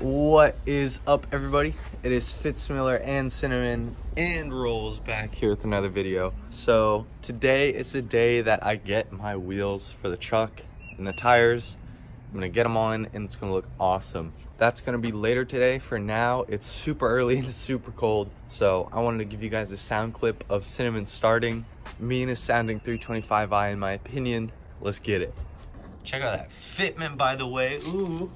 What is up, everybody? It is Fitz Miller and Cinnamon and Rolls back here with another video. So today is the day that I get my wheels for the truck and the tires. I'm gonna get them on and it's gonna look awesome. That's gonna be later today. For now, it's super early and it's super cold. So I wanted to give you guys a sound clip of Cinnamon starting. Me and sounding 325i in my opinion. Let's get it. Check out that fitment by the way. Ooh.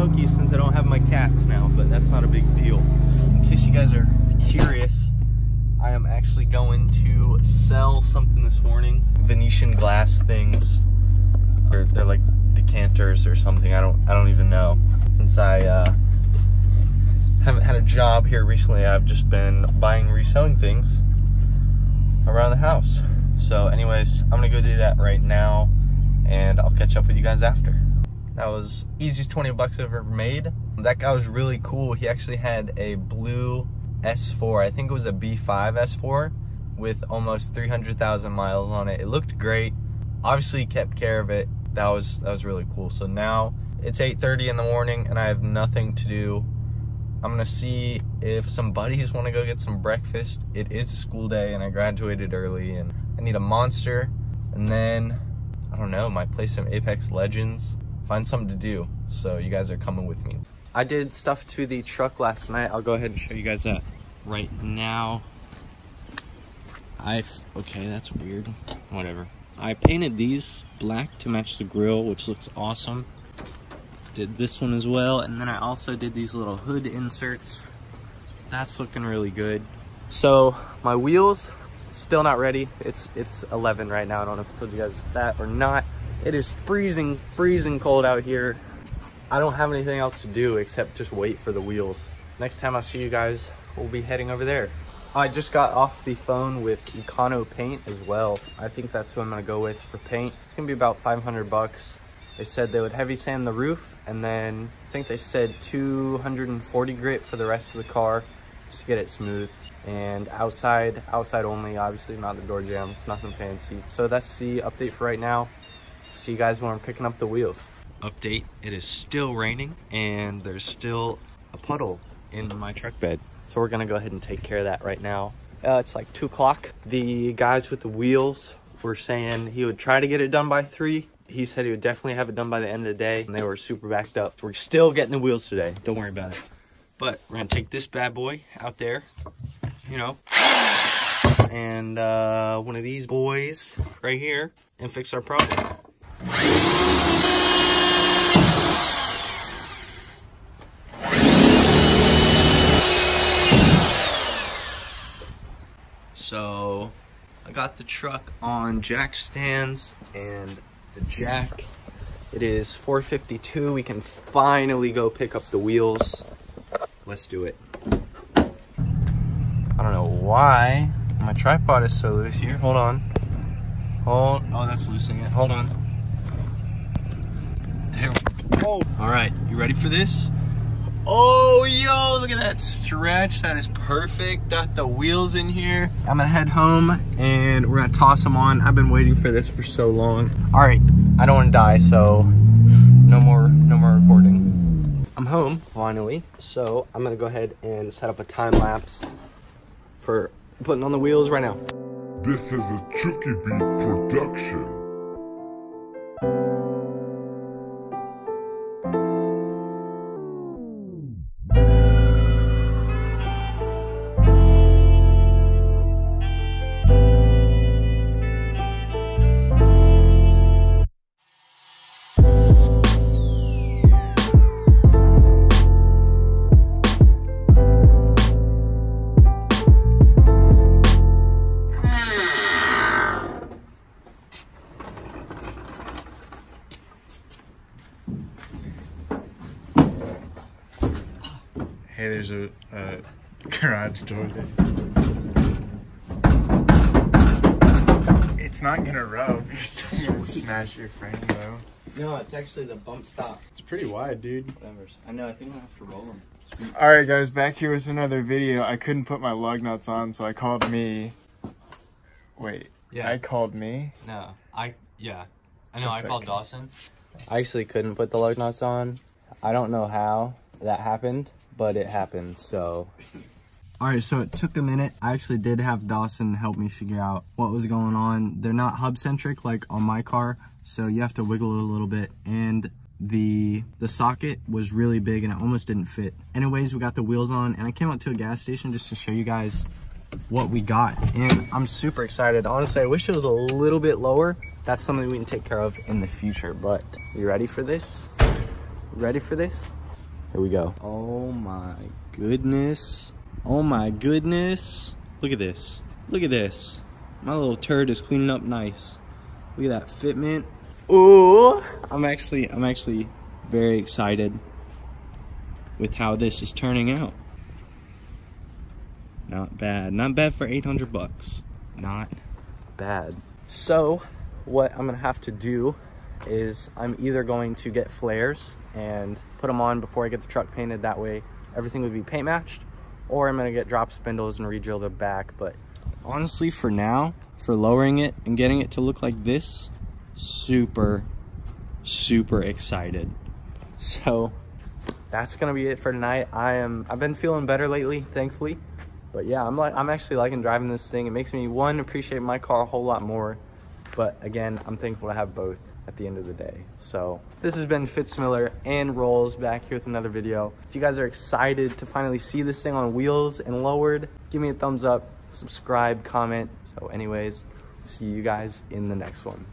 Since I don't have my cats now, but that's not a big deal. In case you guys are curious, I am actually going to sell something this morning. Venetian glass things. Or they're like decanters or something. I don't I don't even know. Since I uh haven't had a job here recently, I've just been buying reselling things around the house. So anyways, I'm gonna go do that right now and I'll catch up with you guys after. That was easiest 20 bucks I've ever made. That guy was really cool. He actually had a blue S4. I think it was a B5 S4 with almost 300,000 miles on it. It looked great. Obviously kept care of it. That was that was really cool. So now it's 8:30 in the morning and I have nothing to do. I'm gonna see if some buddies want to go get some breakfast. It is a school day and I graduated early and I need a monster. And then I don't know, might play some Apex Legends find something to do. So you guys are coming with me. I did stuff to the truck last night. I'll go ahead and show you guys that right now. I okay, that's weird. Whatever. I painted these black to match the grill, which looks awesome. Did this one as well, and then I also did these little hood inserts. That's looking really good. So my wheels still not ready. It's it's 11 right now. I don't know if I told you guys that or not. It is freezing, freezing cold out here. I don't have anything else to do except just wait for the wheels. Next time I see you guys, we'll be heading over there. I just got off the phone with Econo Paint as well. I think that's who I'm gonna go with for paint. It's gonna be about 500 bucks. They said they would heavy sand the roof and then I think they said 240 grit for the rest of the car just to get it smooth. And outside, outside only, obviously not the door jamb, it's nothing fancy. So that's the update for right now. See you guys when I'm picking up the wheels. Update, it is still raining and there's still a puddle in my truck bed. So we're gonna go ahead and take care of that right now. Uh, it's like two o'clock. The guys with the wheels were saying he would try to get it done by three. He said he would definitely have it done by the end of the day and they were super backed up. We're still getting the wheels today. Don't worry about it. But we're gonna take this bad boy out there, you know, and uh, one of these boys right here and fix our problem. So I got the truck on jack stands and the jack. It is 452. We can finally go pick up the wheels. Let's do it. I don't know why my tripod is so loose here. Hold on. Hold. Oh, that's loosening it. Hold on. There. Oh. All right. You ready for this? Oh, yo, look at that stretch. That is perfect. Got the wheels in here. I'm gonna head home and we're gonna toss them on. I've been waiting for this for so long. All right, I don't wanna die, so no more, no more recording. I'm home, finally. So I'm gonna go ahead and set up a time lapse for putting on the wheels right now. This is a Chuki Beat production. Hey, there's a, a garage door there. It's not gonna rub. You're still gonna smash your frame though. No, it's actually the bump stop. It's pretty wide, dude. Whatever. I know. I think I have to roll them. All right, guys, back here with another video. I couldn't put my lug nuts on, so I called me. Wait, Yeah. I called me. No, I yeah, I know. One I called sec. Dawson. I actually couldn't put the lug nuts on. I don't know how that happened, but it happened. So. All right, so it took a minute. I actually did have Dawson help me figure out what was going on. They're not hub centric like on my car, so you have to wiggle it a little bit. And the the socket was really big and it almost didn't fit. Anyways, we got the wheels on, and I came out to a gas station just to show you guys what we got and i'm super excited honestly i wish it was a little bit lower that's something we can take care of in the future but you ready for this ready for this here we go. Oh my goodness. Oh my goodness. Look at this. Look at this. My little turd is cleaning up nice. Look at that fitment. Ooh, i'm actually i'm actually very excited with how this is turning out. Not bad. Not bad for 800 bucks. Not bad. So, what I'm gonna have to do is I'm either going to get flares and put them on before I get the truck painted. That way, everything would be paint matched. Or I'm gonna get drop spindles and re-drill the back. But honestly, for now, for lowering it and getting it to look like this, super, super excited. So, that's gonna be it for tonight. I am. I've been feeling better lately, thankfully. But yeah, I'm like I'm actually liking driving this thing. It makes me one appreciate my car a whole lot more. But again, I'm thankful to have both at the end of the day. So this has been Fitz Miller and Rolls back here with another video. If you guys are excited to finally see this thing on wheels and lowered, give me a thumbs up, subscribe, comment. So anyways, see you guys in the next one.